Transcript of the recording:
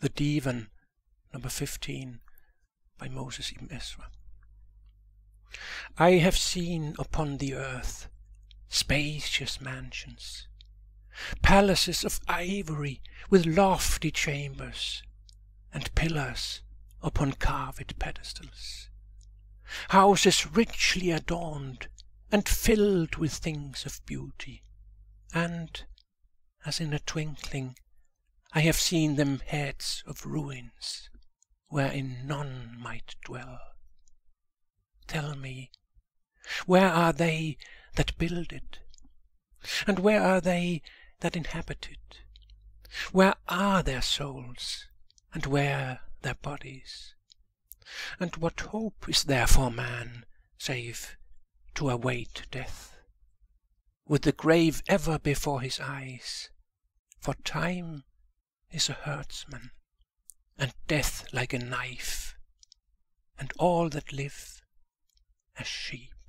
The Divan, number 15, by Moses Ibn Ezra. I have seen upon the earth spacious mansions, palaces of ivory with lofty chambers, and pillars upon carved pedestals, houses richly adorned and filled with things of beauty, and, as in a twinkling, I have seen them heads of ruins, wherein none might dwell. Tell me, where are they that builded? And where are they that inhabit it? Where are their souls, and where their bodies? And what hope is there for man, save to await death? With the grave ever before his eyes, for time is a herdsman, and death like a knife, and all that live as sheep.